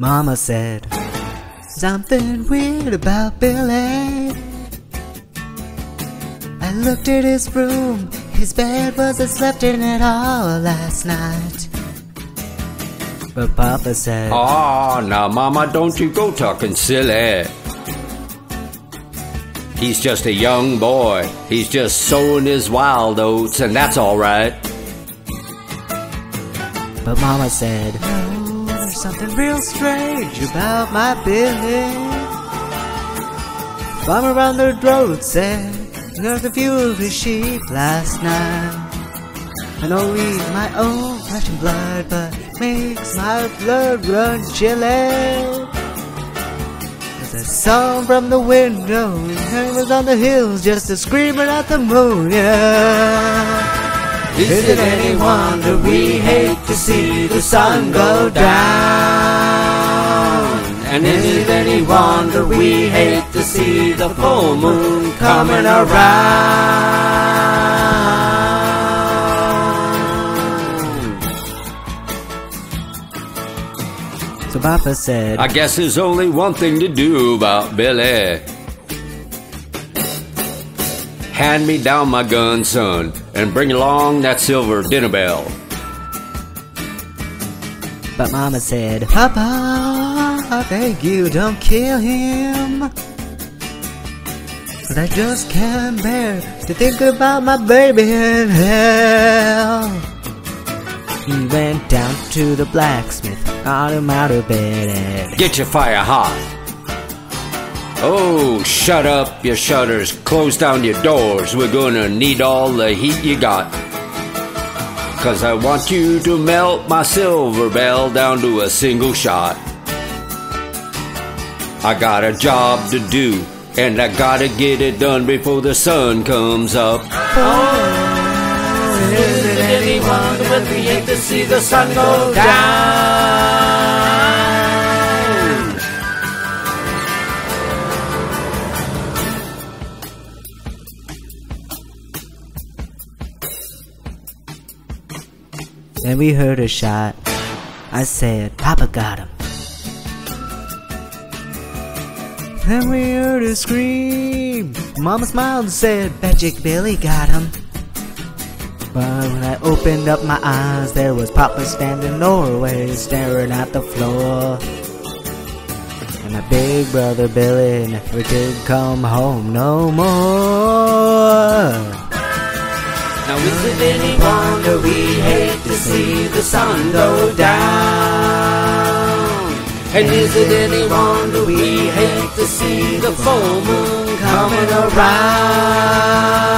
Mama said, Something weird about Billy. I looked at his room, his bed wasn't slept in at all last night. But Papa said, Ah, now, Mama, don't you go talking silly. He's just a young boy. He's just sowing his wild oats, and that's all right. But Mama said, there's something real strange about my Billy. Farmer around the road said, There's a few of his sheep last night. I know he's my own flesh and blood, but makes my blood run chilly. There's a song from the window, and was on the hills just a screaming at the moon, yeah. Is it any wonder we hate to see the sun go down? And is it any wonder we hate to see the full moon coming around? So Papa said, I guess there's only one thing to do about Billy. Hand me down my gun, son, and bring along that silver dinner bell. But Mama said, Papa, I beg you, don't kill him. Cause I just can't bear to think about my baby in hell. He went down to the blacksmith, got him out of bed, and Get your fire hot. Oh, shut up your shutters, close down your doors. We're gonna need all the heat you got. Cause I want you to melt my silver bell down to a single shot. I got a job to do, and I gotta get it done before the sun comes up. Oh. Is it any wonder when we to see the sun go down? Then we heard a shot. I said, Papa got him. Then we heard a scream. Mama smiled and said, Magic Billy got him. But when I opened up my eyes, there was Papa standing Norway, staring at the floor. And my big brother Billy never did come home no more. Now is it any wonder we hate see the sun go down? And is it any wonder we hate to see the full moon coming around?